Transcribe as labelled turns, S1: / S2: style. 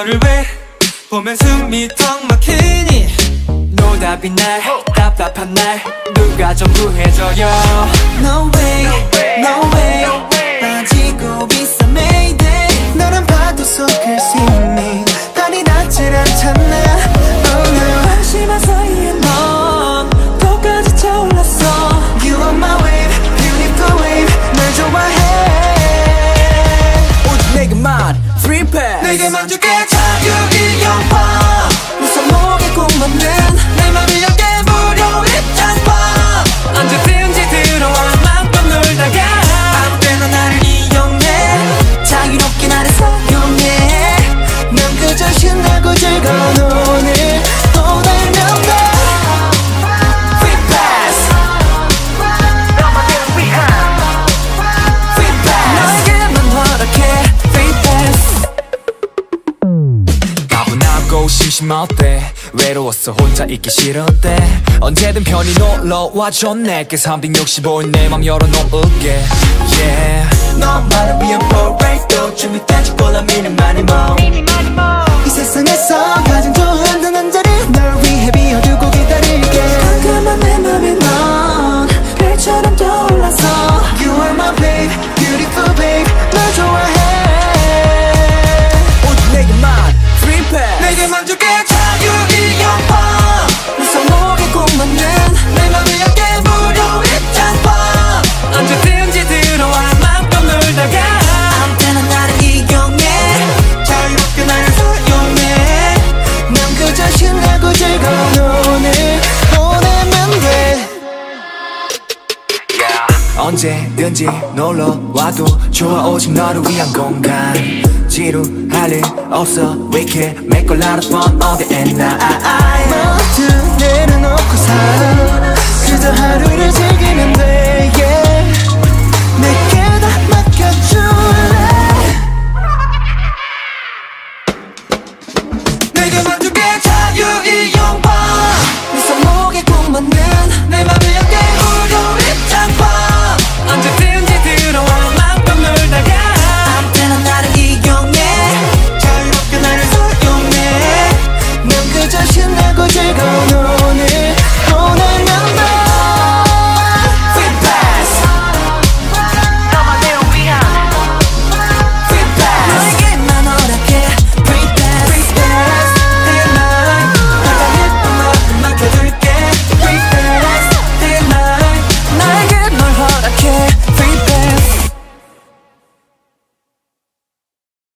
S1: 너를 왜 보면 숨이 턱 막히니 노답이 날 답답한 날 누가 전부 해줘요
S2: No way, no way, no
S1: way. 패. 내게
S2: 만족해 자유의 영화. 무선 목에 꿈만낸 내 맘이
S1: 심심할때? 외로웠어 혼자 있기 싫었대 언제든 편히 놀러와 줬네 그 365일 내맘 열어놓을게. Yeah. 언제든지 놀러와도 좋아 오직 너를 위한 공간 지루할 일 없어 We can make a lot of fun all day and night
S2: 모든 일은 없